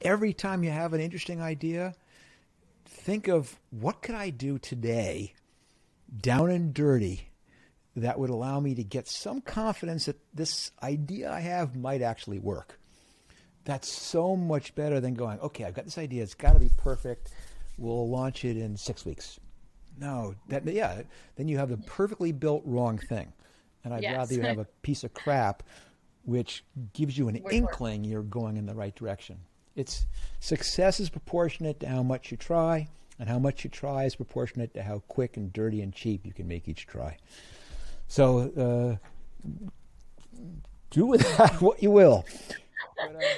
every time you have an interesting idea, think of what could I do today, down and dirty, that would allow me to get some confidence that this idea I have might actually work. That's so much better than going, okay, I've got this idea, it's got to be perfect. We'll launch it in six weeks. No, that yeah, then you have the perfectly built wrong thing. And I'd Yes. rather you have a piece of crap which gives you an inkling you're going in the right direction. It's success is proportionate to how much you try, and how much you try is proportionate to how quick and dirty and cheap you can make each try. So uh, do with that what you will. But, uh,